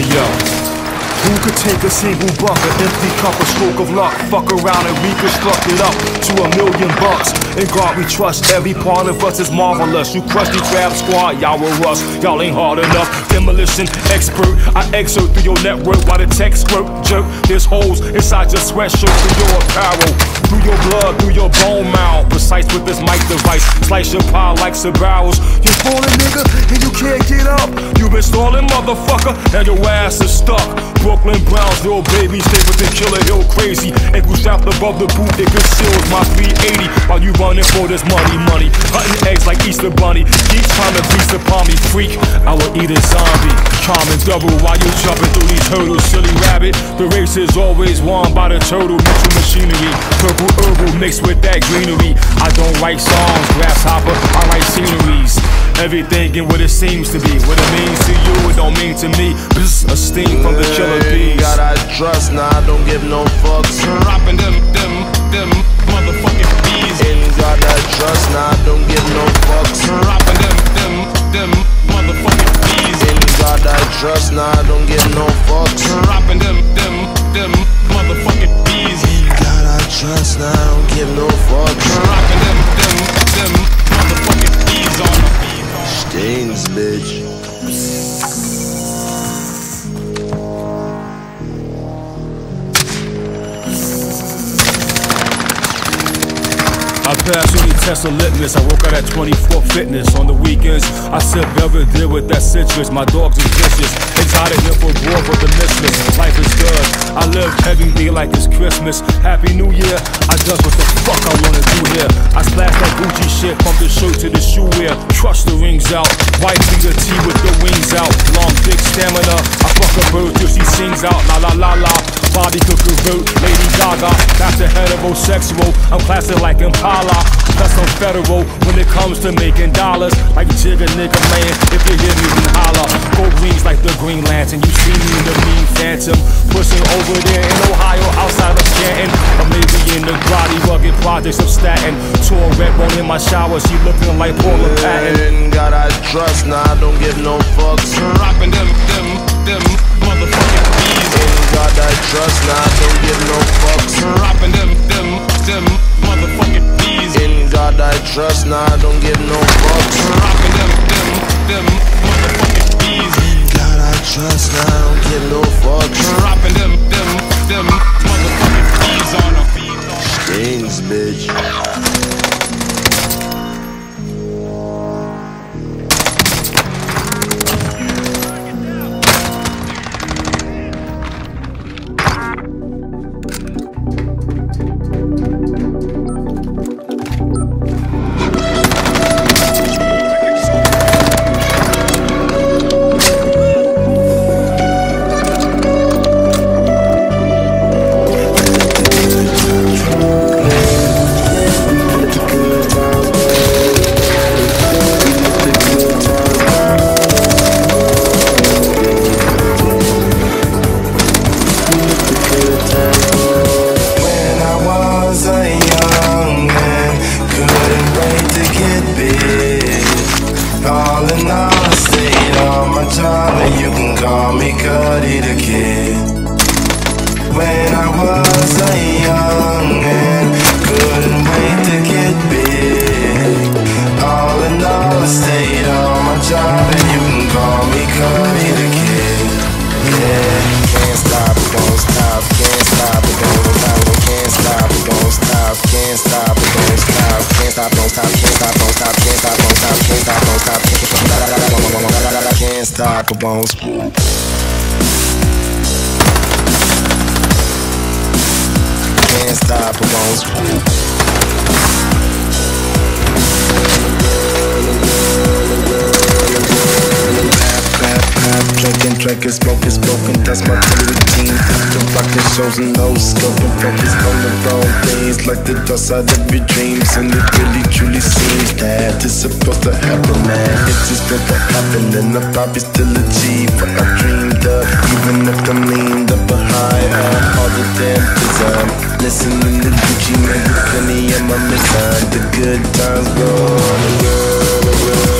Hey yo, who could take a single buck, an empty cup, a stroke of luck, fuck around and reconstruct it up to a million bucks? In God we trust, every part of us is marvelous. You crusty trap squad, y'all will rust, y'all ain't hard enough. Demolition expert, I excerpt through your network while the text squirt jerk. There's holes inside your sweatshirt through your through your blood, through your bone marrow. Precise with this mic device, slice your pie like barrels. You falling nigga, and you can't get up. You been stalling motherfucker, and your ass is stuck. Brooklyn Browns, little baby, the killer hill crazy. Ankle strapped above the boot, it conceals my 380 while you running for this money, money. Hunting eggs like Easter Bunny. Keep trying to feast upon me, freak. I will eat a zombie. Charming double while you jumping through these hurdles, silly rabbit. The race is always won by the turtle, mental machinery. Purple herbal mixed with that greenery. I don't write songs, grasshopper, I write sceneries. Everything and what it seems to be. What it means to you, it don't mean to me. A steam from the killer bees. God I trust, nah, I don't give no fucks. Dropping them, them, them any test of litmus. I work out at 24 Fitness. On the weekends, I sip Belvedere with that citrus. My dogs are vicious. Exotic info war for the missless. Life is good. I live every day like it's Christmas. Happy New Year. I does what the fuck I wanna do here. I splash that Gucci shit from the shirt to the shoe wear. Trust the rings out. White the tee with the wings out. Long dick stamina. I fuck a bird till she sings out. La la la la. Body could convert. Lady Gaga. That's a heterosexual. I'm classic like Impala. Plus I'm federal when it comes to making dollars. Like Jigga nigga man, if you hear me then holler. Gold rings like the Green Lantern. You see me in the mean phantom. Pushing over there in Ohio outside of Stanton. Or maybe in the grotty rugged projects of Staten. Tall red bone in my shower. She looking like Paula Patton. In God I trust, nah, I don't give no fucks. Dropping them, them, them motherfucking bees. In God I trust, nah, don't give no fucks. Dropping them, them, them motherfucking bees. In God I trust, nah, don't give no fucks. Dropping them, them, them motherfucking bees. God I trust, nah, don't give no fucks. Dropping them, them, them motherfucking bees on them. Stains, bitch. All in all, I stayed on my job, and you can call me Cuddy the Kid. When I was a young man, couldn't wait to get big. All in all, I stayed on my job, and you can call me Cuddy the Kid. Yeah. Can't stop, it won't stop, can't stop, it won't stop, can't stop, can't stop, don't stop, can't stop, don't stop, can't stop, don't stop, can't stop, don't stop, can't stop, won't stop. Can't stop, it won't stop. Pap, drinking, drinking, smoking, smoking, that's my daily routine. After rocking shows and no scoping, focus on the wrong things, like the dust out of your dreams. And it really truly seems that it's supposed to happen, man. It's just supposed to happen, and the vibe is still achieve what I dreamed of. Even if I'm leaned up I'm all the damn design. Listening to Gucci, man, plenty of my mission. The good times go on and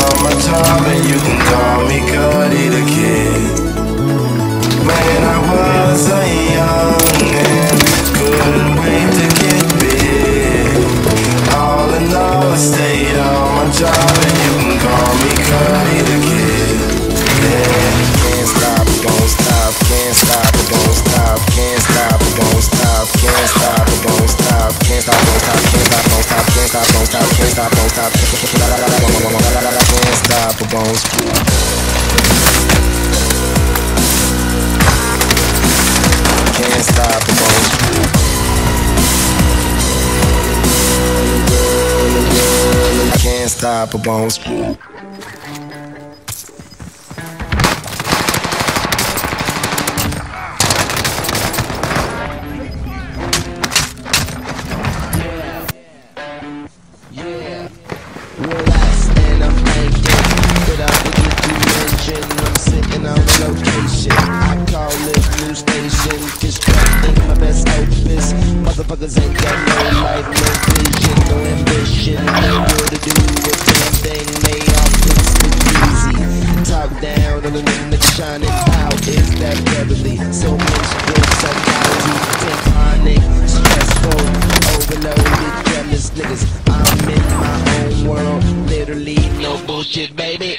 balls. Can't stop the balls. Can't stop a bone. Motherfuckers ain't got no life, no vision, no ambition No will to do a damn thing They all fix it easy. Talk down on the nigga shining. Out Is that Beverly? So much good psychology Tympanic, stressful Overloaded, jealous niggas. I'm in my own world. Literally no bullshit, baby